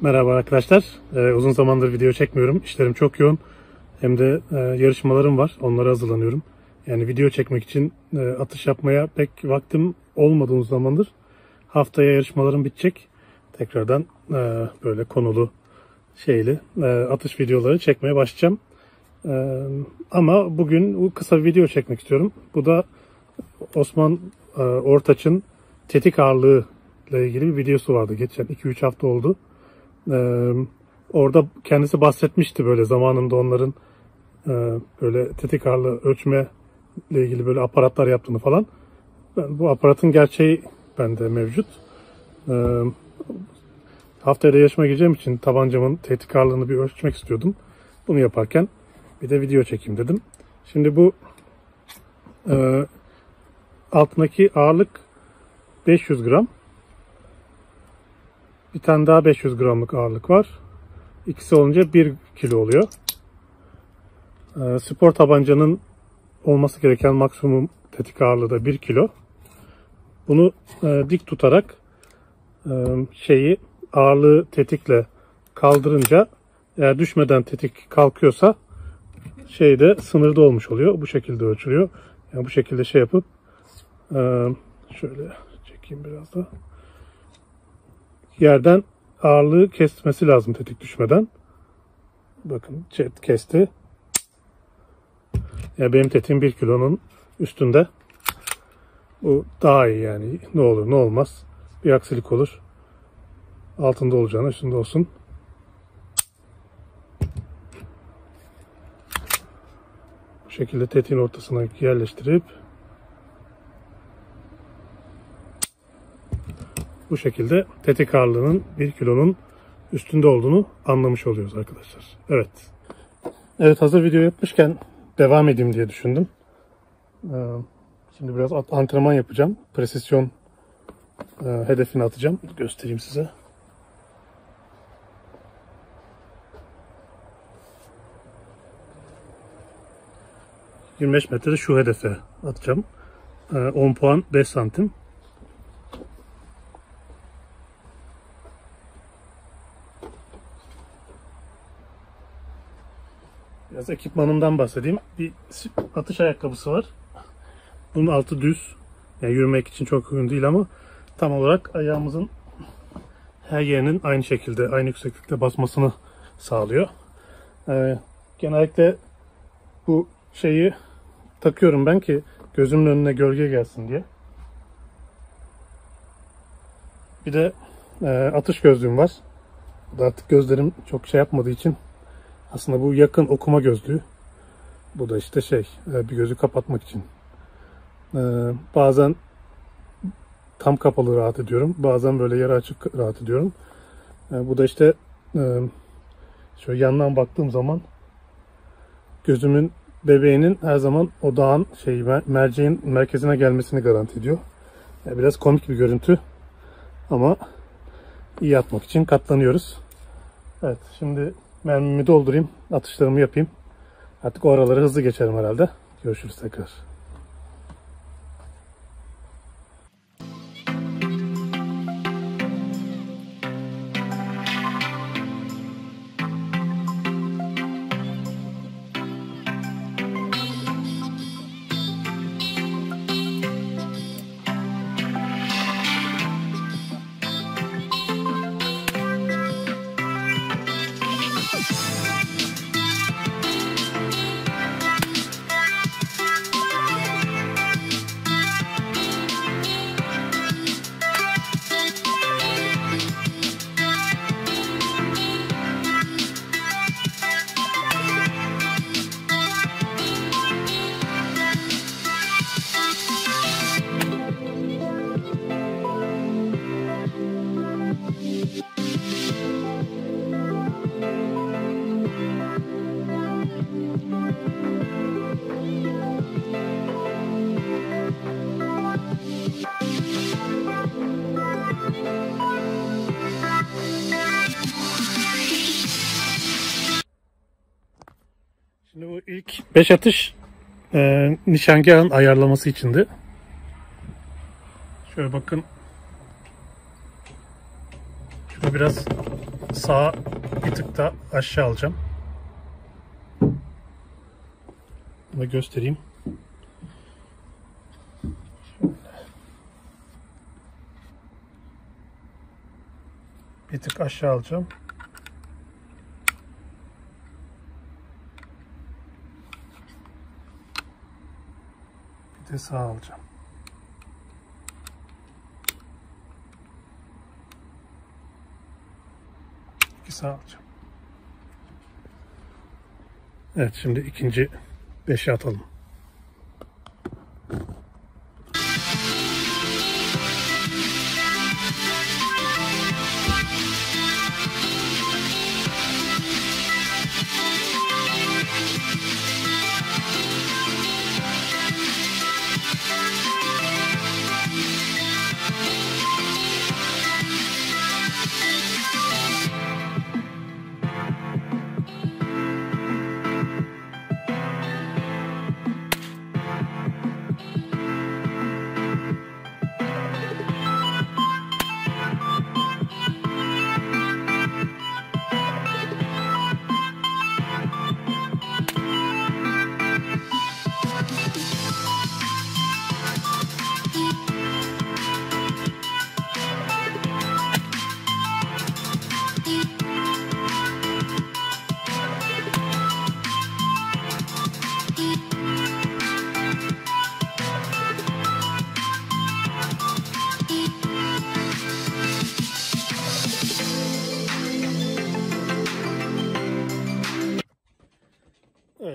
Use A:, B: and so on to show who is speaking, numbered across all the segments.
A: Merhaba arkadaşlar. Ee, uzun zamandır video çekmiyorum. İşlerim çok yoğun. Hem de e, yarışmalarım var. Onlara hazırlanıyorum. Yani video çekmek için e, atış yapmaya pek vaktim olmadığı uzun zamandır. Haftaya yarışmalarım bitecek. Tekrardan e, böyle konulu şeyli e, atış videoları çekmeye başlayacağım. E, ama bugün bu kısa bir video çekmek istiyorum. Bu da Osman e, Ortaç'ın tetik ağırlığı ile ilgili bir videosu vardı. Geçen 2-3 hafta oldu. Ee, orada kendisi bahsetmişti böyle zamanında onların e, böyle tetik ağırlığı ölçme ile ilgili böyle aparatlar yaptığını falan. Ben, bu aparatın gerçeği bende mevcut. Ee, haftaya da yarışma gireceğim için tabancamın tetik ağırlığını bir ölçmek istiyordum. Bunu yaparken bir de video çekeyim dedim. Şimdi bu e, altındaki ağırlık 500 gram. Bir tane daha 500 gramlık ağırlık var. İkisi olunca 1 kilo oluyor. E, spor tabancanın olması gereken maksimum tetik ağırlığı da 1 kilo. Bunu e, dik tutarak e, şeyi ağırlığı tetikle kaldırınca eğer düşmeden tetik kalkıyorsa şeyde sınırda olmuş oluyor. Bu şekilde ölçülüyor. Yani bu şekilde şey yapıp e, şöyle çekeyim biraz da yerden ağırlığı kesmesi lazım tetik düşmeden. Bakın kesti. Yani benim tetiğim 1 kilonun üstünde. Bu daha iyi yani. Ne olur ne olmaz. Bir aksilik olur. Altında olacağına üstünde olsun. Bu şekilde tetiğin ortasına yerleştirip bu şekilde tetik ağırlığının 1 kilonun üstünde olduğunu anlamış oluyoruz arkadaşlar. Evet. Evet hazır video yapmışken devam edeyim diye düşündüm. Şimdi biraz antrenman yapacağım. Presisyon hedefini atacağım. Göstereyim size. ...25 metrede şu hedefe atacağım. 10 puan 5 santim. Biraz ekipmanımdan bahsedeyim. Bir atış ayakkabısı var. Bunun altı düz. Yani yürümek için çok uygun değil ama tam olarak ayağımızın her yerinin aynı şekilde, aynı yükseklikte basmasını sağlıyor. Ee, genellikle bu şeyi takıyorum ben ki gözümün önüne gölge gelsin diye. Bir de e, atış gözlüğüm var. Artık gözlerim çok şey yapmadığı için aslında bu yakın okuma gözlüğü. Bu da işte şey e, bir gözü kapatmak için. E, bazen tam kapalı rahat ediyorum. Bazen böyle yarı açık rahat ediyorum. E, bu da işte şöyle yandan baktığım zaman gözümün bebeğinin her zaman odağın şey merceğin merkezine gelmesini garanti ediyor. Biraz komik bir görüntü ama iyi atmak için katlanıyoruz. Evet şimdi mermimi doldurayım, atışlarımı yapayım. Artık o araları hızlı geçerim herhalde. Görüşürüz tekrar. İlk 5 atış e, nişangahın ayarlaması içindi. Şöyle bakın. Şunu biraz sağa bir tık da aşağı alacağım. Ve göstereyim. Bir tık aşağı alacağım. De sağ alacağım. İki sağ alacağım. Evet şimdi ikinci beşi atalım.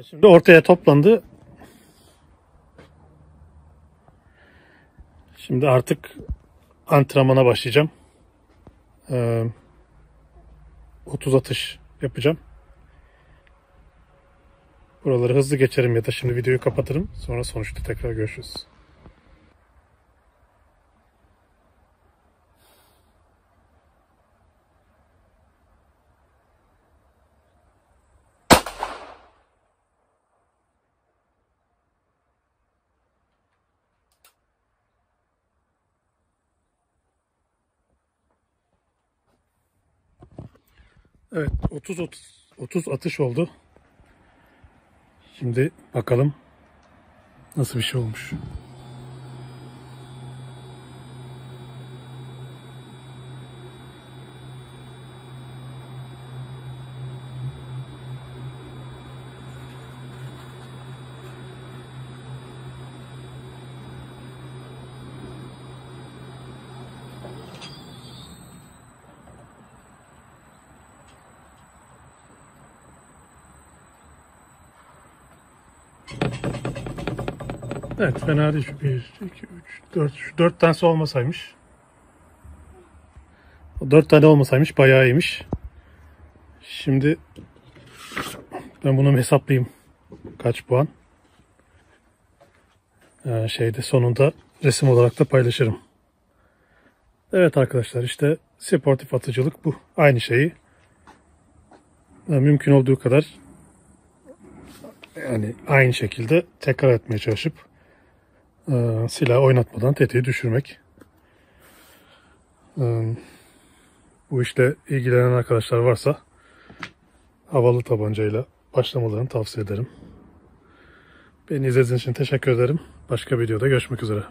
A: Evet, şimdi ortaya toplandı. Şimdi artık antrenmana başlayacağım. Ee, 30 atış yapacağım. Buraları hızlı geçerim ya da şimdi videoyu kapatırım. Sonra sonuçta tekrar görüşürüz. Evet 30 30 30 atış oldu. Şimdi bakalım nasıl bir şey olmuş. Evet fena değil. 1, 2, 3, 4. Şu 4 tanesi olmasaymış. O 4 tane olmasaymış bayağı iyiymiş. Şimdi ben bunu hesaplayayım. Kaç puan? Ee, şeyde sonunda resim olarak da paylaşırım. Evet arkadaşlar işte sportif atıcılık bu. Aynı şeyi e, mümkün olduğu kadar yani aynı şekilde tekrar etmeye çalışıp e, silah oynatmadan tetiği düşürmek. E, bu işte ilgilenen arkadaşlar varsa havalı tabancayla başlamalarını tavsiye ederim. Beni izlediğiniz için teşekkür ederim. Başka videoda görüşmek üzere.